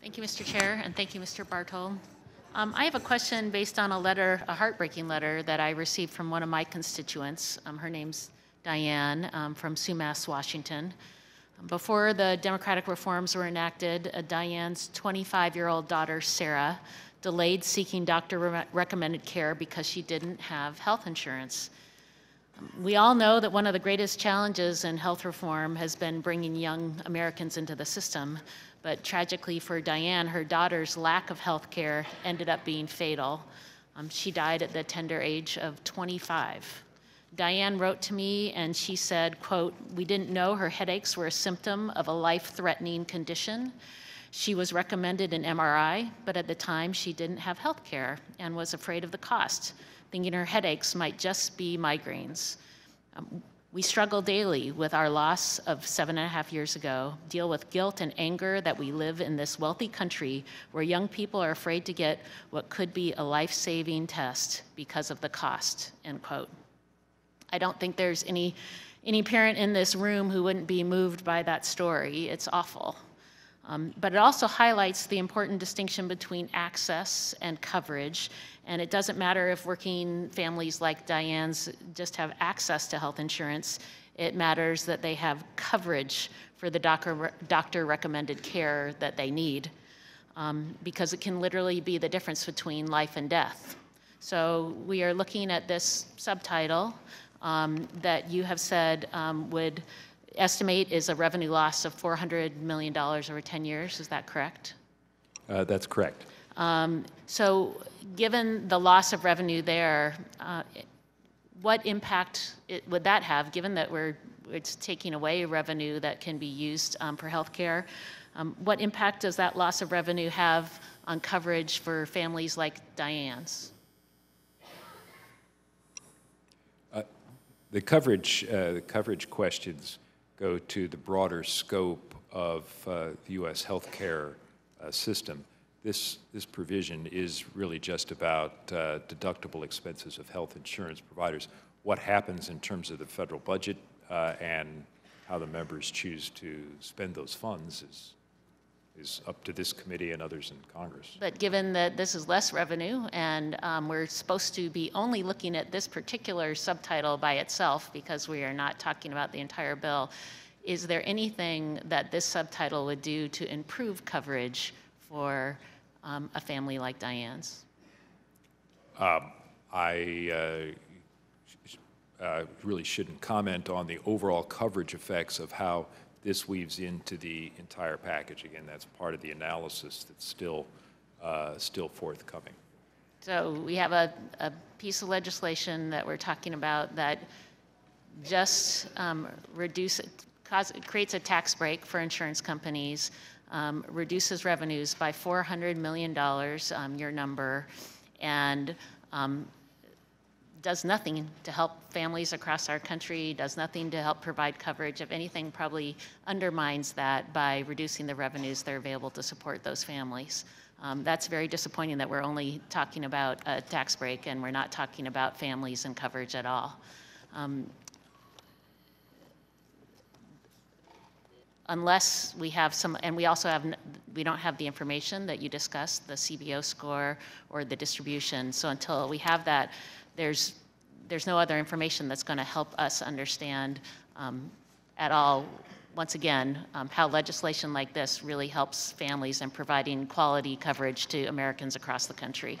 Thank you, Mr. Chair, and thank you, Mr. Barthold. Um, I have a question based on a letter, a heartbreaking letter that I received from one of my constituents. Um, her name's Diane um, from Sumas, Washington. Before the democratic reforms were enacted, uh, Diane's 25 year old daughter, Sarah, delayed seeking doctor re- recommended care because she didn't have health insurance. We all know that one of the greatest challenges in health reform has been bringing young Americans into the system. But tragically for Diane, her daughter's lack of health care ended up being fatal. Um, she died at the tender age of 25. Diane wrote to me and she said, quote, "We didn't know her headaches were a symptom of a life-threatening condition. She was recommended an MRI, but at the time she didn't have health care and was afraid of the cost, thinking her headaches might just be migraines. Um, we struggle daily with our loss of seven and a half years ago, deal with guilt and anger that we live in this wealthy country where young people are afraid to get what could be a life saving test because of the cost, end quote. I don't think there's any, any parent in this room who wouldn't be moved by that story. It's awful. Um, but it also highlights the important distinction between access and coverage. And it doesn't matter if working families like Diane's just have access to health insurance, it matters that they have coverage for the doctor, doctor recommended care that they need. Um, because it can literally be the difference between life and death. So we are looking at this subtitle um, that you have said um, would estimate is a revenue loss of $400 million over 10 years. Is that correct? Uh, that's correct. Um, so, given the loss of revenue there, uh, what impact it, would that have, given that we're it's taking away revenue that can be used um, for healthcare? Um, what impact does that loss of revenue have on coverage for families like Diane's? Uh, the coverage, uh, the coverage questions go to the broader scope of uh, the U.S. healthcare uh, system. This, this provision is really just about uh, deductible expenses of health insurance providers. What happens in terms of the federal budget uh, and how the members choose to spend those funds is, is up to this committee and others in Congress. But given that this is less revenue and um, we're supposed to be only looking at this particular subtitle by itself because we are not talking about the entire bill, is there anything that this subtitle would do to improve coverage for um, a family like Diane's? Um, I uh, uh, really shouldn't comment on the overall coverage effects of how this weaves into the entire package. Again, that's part of the analysis that's still, uh, still forthcoming. So we have a, a, piece of legislation that we're talking about that just um, reduce, cause, creates a tax break for insurance companies, um, reduces revenues by $400 million, um, your number, and um, does nothing to help families across our country, does nothing to help provide coverage. If anything, probably undermines that by reducing the revenues that are available to support those families. Um, that's very disappointing that we're only talking about a tax break and we're not talking about families and coverage at all. Um, unless we have some, and we also have, we don't have the information that you discussed, the CBO score or the distribution. So until we have that, there's, there's no other information that's going to help us understand um, at all, once again, um, how legislation like this really helps families in providing quality coverage to Americans across the country.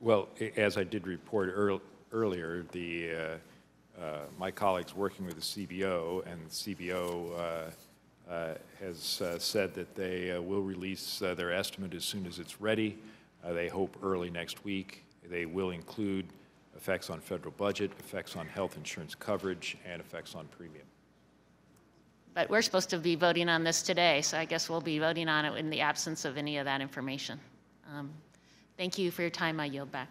Well, as I did report earl earlier, the, uh, uh, my colleagues working with the CBO and the CBO uh, has uh, said that they uh, will release their estimate as soon as it's ready. they hope early next week. They will include effects on federal budget, effects on health insurance coverage, and effects on premium. But we're supposed to be voting on this today, so I guess we'll be voting on it in the absence of any of that information. Um, thank you for your time. I yield back.